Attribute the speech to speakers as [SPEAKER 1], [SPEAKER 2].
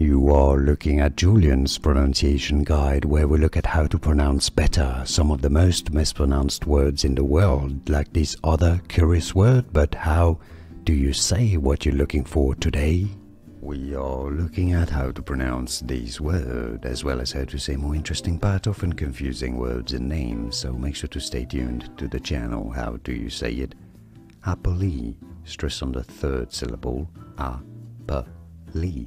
[SPEAKER 1] You are looking at Julien's pronunciation guide where we look at how to pronounce better some of the most mispronounced words in the world, like this other curious word, but how do you say what you're looking for today? We are looking at how to pronounce these words, as well as how to say more interesting but often confusing words and names, so make sure to stay tuned to the channel. How do you say it? Appellee, stress on the third syllable, a-p-ly